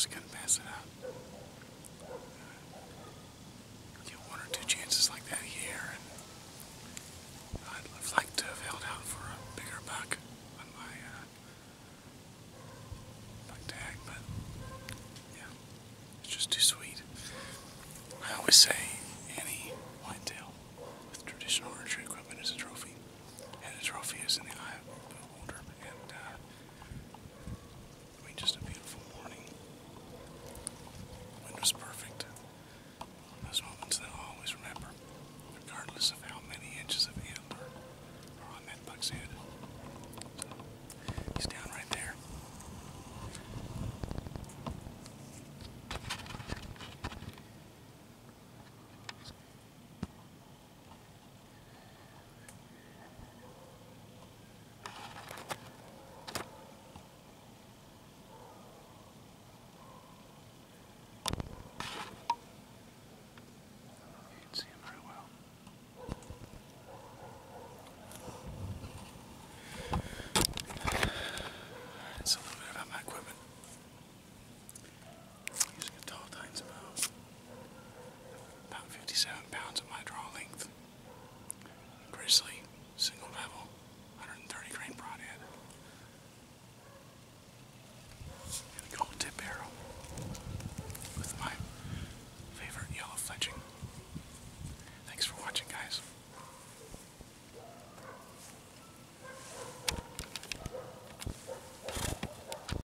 just gonna pass it out.